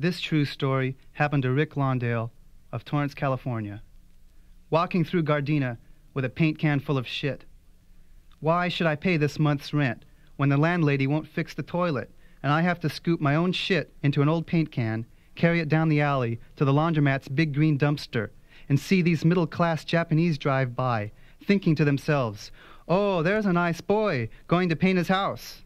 This true story happened to Rick Lawndale of Torrance, California. Walking through Gardena with a paint can full of shit. Why should I pay this month's rent when the landlady won't fix the toilet and I have to scoop my own shit into an old paint can, carry it down the alley to the laundromat's big green dumpster, and see these middle class Japanese drive by, thinking to themselves, Oh, there's a nice boy going to paint his house.